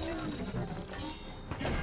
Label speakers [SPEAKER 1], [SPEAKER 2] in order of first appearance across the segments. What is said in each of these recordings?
[SPEAKER 1] Yeah.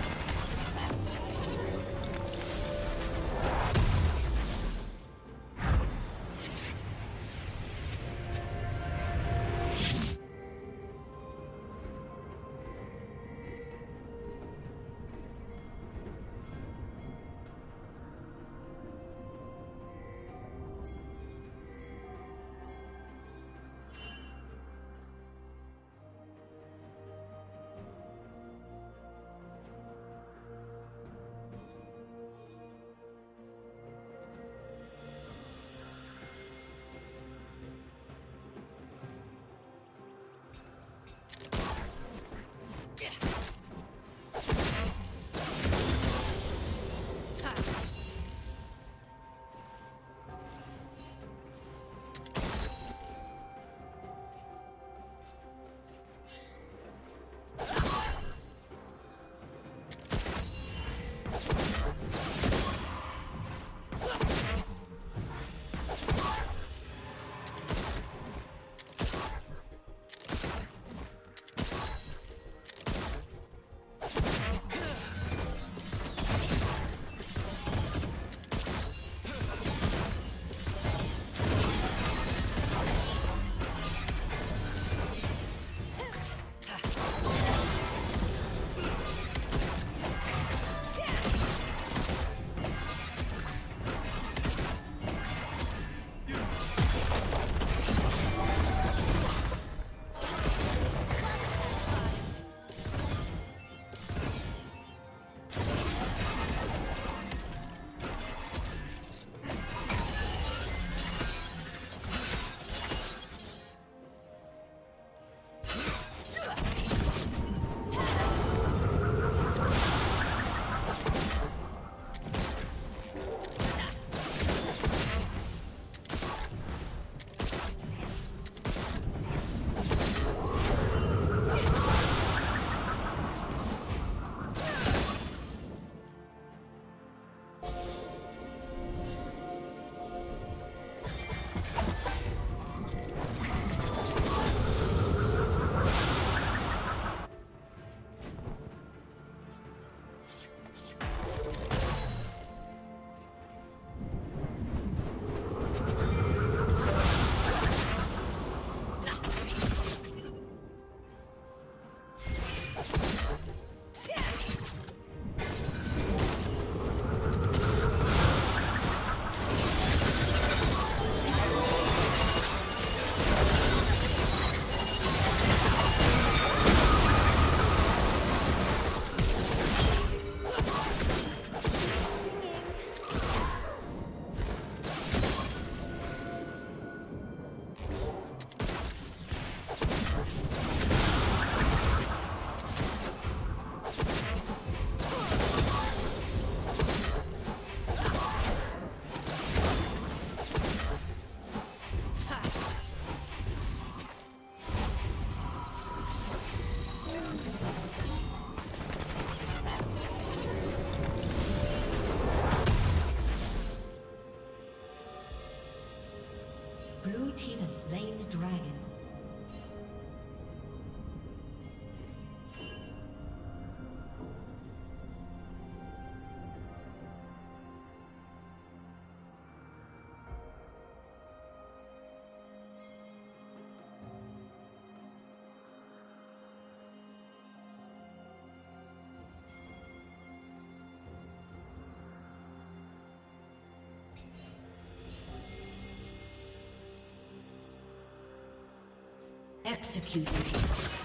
[SPEAKER 1] Slain the dragon. Executed.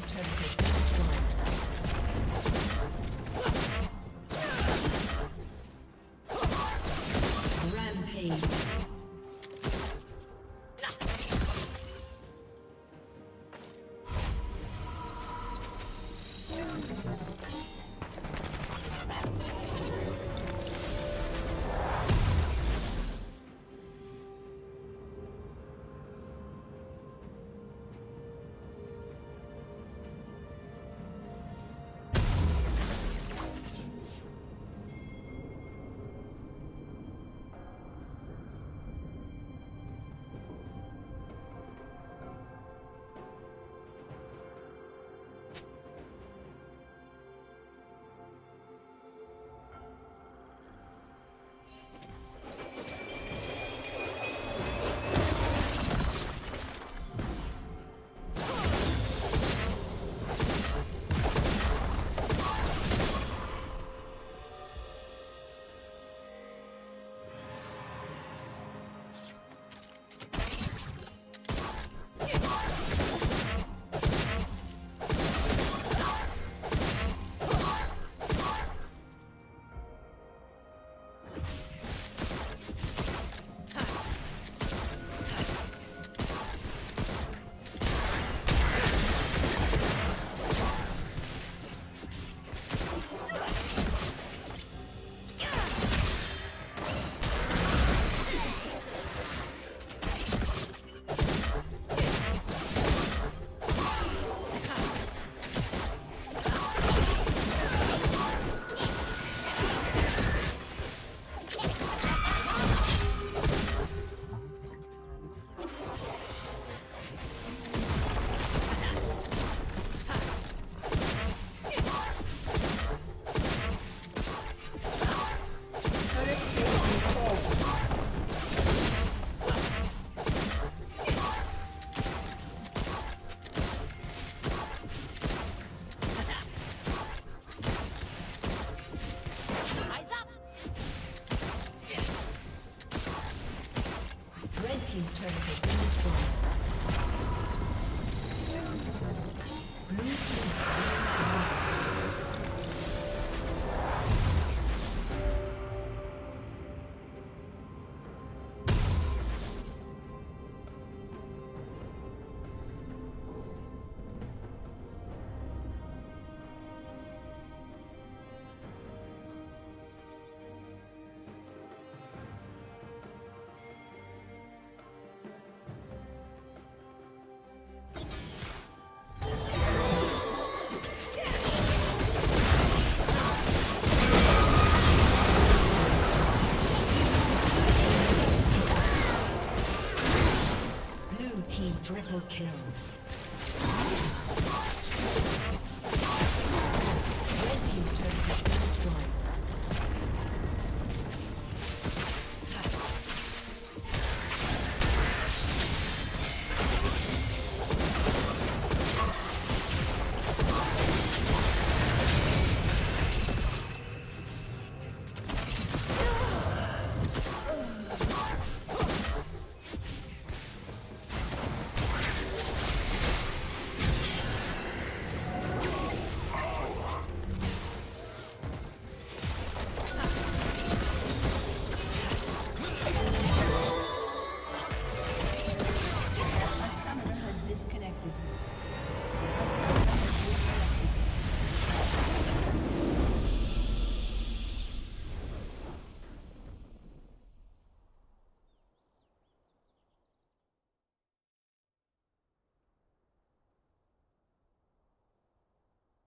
[SPEAKER 1] team's turret has